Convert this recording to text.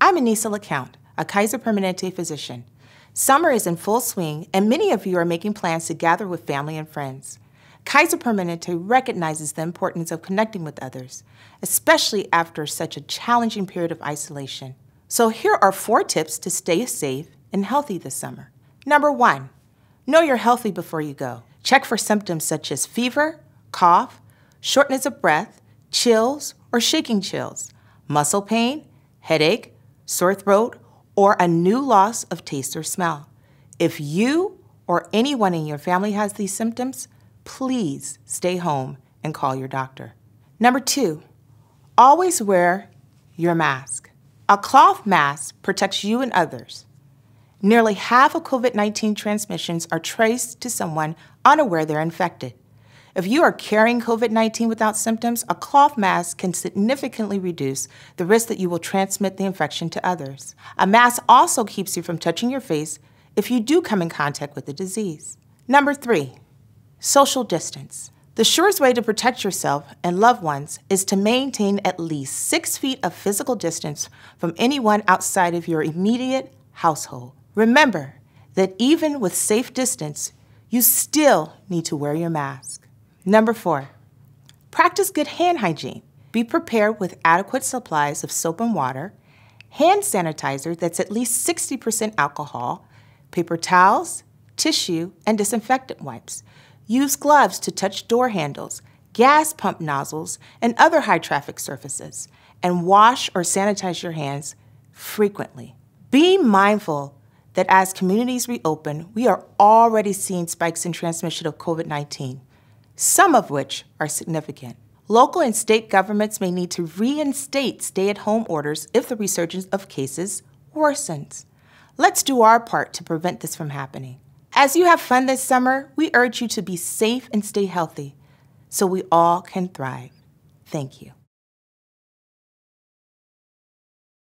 I'm Anissa LaCount, a Kaiser Permanente physician. Summer is in full swing, and many of you are making plans to gather with family and friends. Kaiser Permanente recognizes the importance of connecting with others, especially after such a challenging period of isolation. So here are four tips to stay safe and healthy this summer. Number one, know you're healthy before you go. Check for symptoms such as fever, cough, shortness of breath, chills or shaking chills, muscle pain, headache, sore throat, or a new loss of taste or smell. If you or anyone in your family has these symptoms, please stay home and call your doctor. Number two, always wear your mask. A cloth mask protects you and others. Nearly half of COVID 19 transmissions are traced to someone unaware they're infected. If you are carrying COVID 19 without symptoms, a cloth mask can significantly reduce the risk that you will transmit the infection to others. A mask also keeps you from touching your face if you do come in contact with the disease. Number three, social distance. The surest way to protect yourself and loved ones is to maintain at least six feet of physical distance from anyone outside of your immediate household. Remember that even with safe distance, you still need to wear your mask. Number four, practice good hand hygiene. Be prepared with adequate supplies of soap and water, hand sanitizer that's at least 60% alcohol, paper towels, tissue, and disinfectant wipes. Use gloves to touch door handles, gas pump nozzles, and other high traffic surfaces, and wash or sanitize your hands frequently. Be mindful that as communities reopen, we are already seeing spikes in transmission of COVID 19 some of which are significant. Local and state governments may need to reinstate stay at home orders if the resurgence of cases worsens. Let's do our part to prevent this from happening. As you have fun this summer, we urge you to be safe and stay healthy so we all can thrive. Thank you.